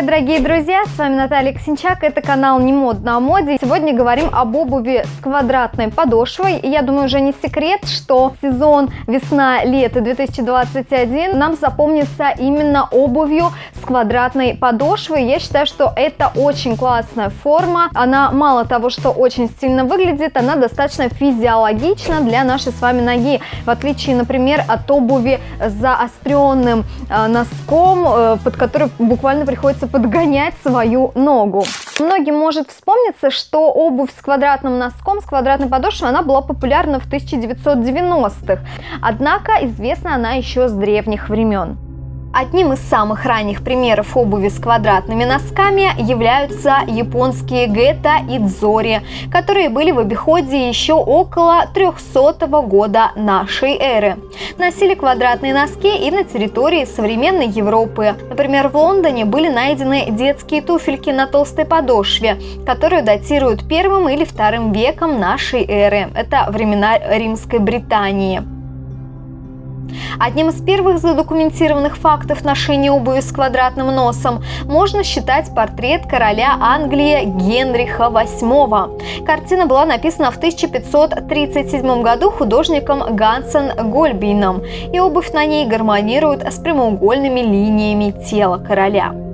привет, дорогие друзья! С вами Наталья Ксенчак, это канал Не модно о моде. Сегодня говорим об обуви с квадратной подошвой. И я думаю, уже не секрет, что сезон весна-лето 2021 нам запомнится именно обувью с квадратной подошвой. Я считаю, что это очень классная форма. Она мало того, что очень стильно выглядит, она достаточно физиологична для нашей с вами ноги. В отличие, например, от обуви с заостренным э, носком, э, под который буквально приходится подгонять свою ногу. Многим может вспомниться, что обувь с квадратным носком, с квадратной подошвой, она была популярна в 1990-х. Однако известна она еще с древних времен. Одним из самых ранних примеров обуви с квадратными носками являются японские гетто и дзори, которые были в обиходе еще около 300 года нашей эры. Носили квадратные носки и на территории современной Европы. Например, в Лондоне были найдены детские туфельки на толстой подошве, которые датируют первым или вторым веком нашей эры. Это времена Римской Британии. Одним из первых задокументированных фактов ношения обуви с квадратным носом можно считать портрет короля Англии Генриха VIII. Картина была написана в 1537 году художником Гансен Гольбином, и обувь на ней гармонирует с прямоугольными линиями тела короля.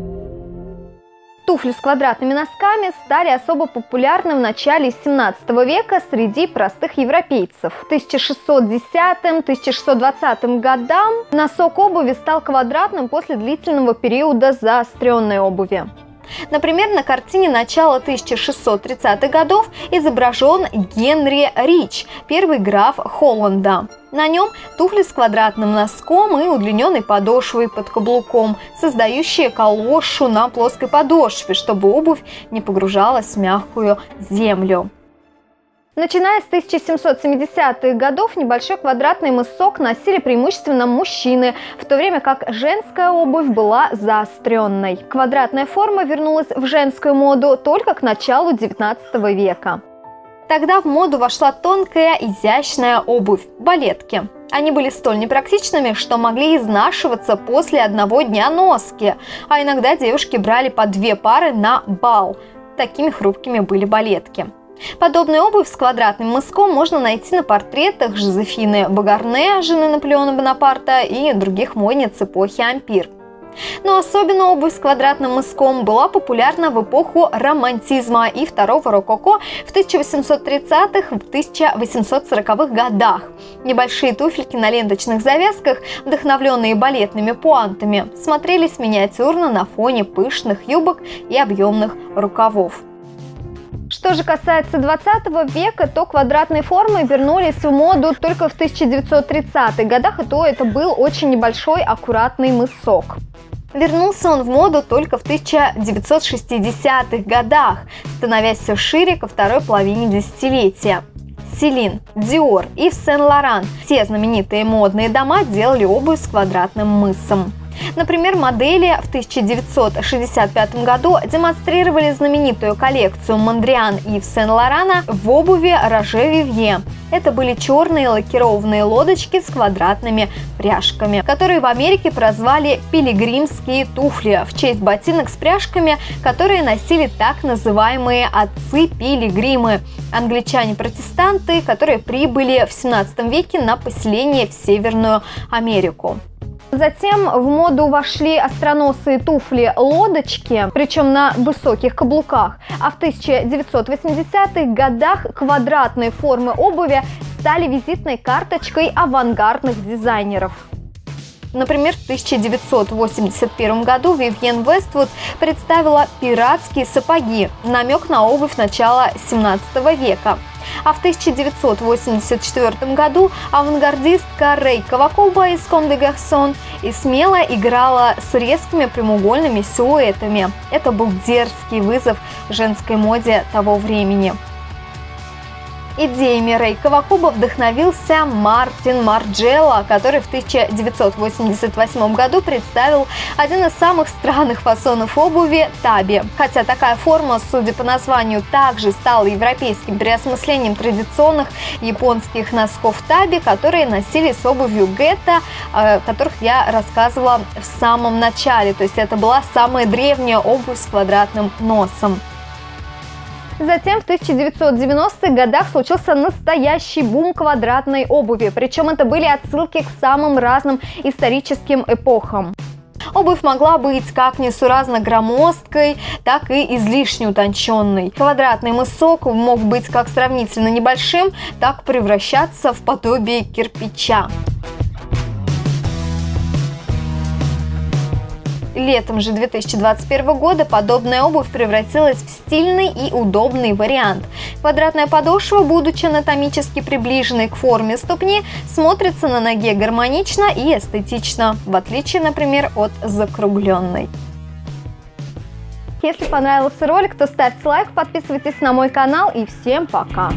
Туфли с квадратными носками стали особо популярны в начале 17 века среди простых европейцев. В 1610-1620 годам носок обуви стал квадратным после длительного периода заостренной обуви. Например, на картине начала 1630-х годов изображен Генри Рич, первый граф Холланда. На нем туфли с квадратным носком и удлиненной подошвой под каблуком, создающие калошу на плоской подошве, чтобы обувь не погружалась в мягкую землю. Начиная с 1770-х годов небольшой квадратный мысок носили преимущественно мужчины, в то время как женская обувь была заостренной. Квадратная форма вернулась в женскую моду только к началу 19 века. Тогда в моду вошла тонкая, изящная обувь – балетки. Они были столь непрактичными, что могли изнашиваться после одного дня носки, а иногда девушки брали по две пары на бал. Такими хрупкими были балетки. Подобную обувь с квадратным мыском можно найти на портретах Жозефины Багарне, жены Наполеона Бонапарта и других модниц эпохи Ампир. Но особенно обувь с квадратным мыском была популярна в эпоху романтизма и второго рококо в 1830-1840-х годах. Небольшие туфельки на ленточных завязках, вдохновленные балетными пуантами, смотрелись миниатюрно на фоне пышных юбок и объемных рукавов. Что же касается 20 века, то квадратные формы вернулись в моду только в 1930-х годах, и то это был очень небольшой аккуратный мысок. Вернулся он в моду только в 1960-х годах, становясь все шире ко второй половине десятилетия. Селин, Диор и Сен-Лоран – все знаменитые модные дома делали обувь с квадратным мысом. Например, модели в 1965 году демонстрировали знаменитую коллекцию Мондриан и Сен-Лорана в обуви Роже Вивье. Это были черные лакированные лодочки с квадратными пряжками, которые в Америке прозвали пилигримские туфли в честь ботинок с пряжками, которые носили так называемые отцы-пилигримы, англичане-протестанты, которые прибыли в 17 веке на поселение в Северную Америку. Затем в моду вошли остроносые туфли-лодочки, причем на высоких каблуках. А в 1980-х годах квадратные формы обуви стали визитной карточкой авангардных дизайнеров. Например, в 1981 году Вивьен Вествуд представила пиратские сапоги, намек на обувь начала 17 века. А в 1984 году авангардистка Рей Кавакоба из Ком Гарсон и смело играла с резкими прямоугольными силуэтами. Это был дерзкий вызов женской моде того времени. Идеями Рэй Кавакуба вдохновился Мартин Марджелло, который в 1988 году представил один из самых странных фасонов обуви – таби. Хотя такая форма, судя по названию, также стала европейским переосмыслением традиционных японских носков таби, которые носили с обувью гетто, о которых я рассказывала в самом начале. То есть это была самая древняя обувь с квадратным носом. Затем в 1990-х годах случился настоящий бум квадратной обуви, причем это были отсылки к самым разным историческим эпохам. Обувь могла быть как несуразно громоздкой, так и излишне утонченной. Квадратный мысок мог быть как сравнительно небольшим, так превращаться в подобие кирпича. Летом же 2021 года подобная обувь превратилась в стильный и удобный вариант. Квадратная подошва, будучи анатомически приближенной к форме ступни, смотрится на ноге гармонично и эстетично, в отличие, например, от закругленной. Если понравился ролик, то ставьте лайк, подписывайтесь на мой канал и всем пока!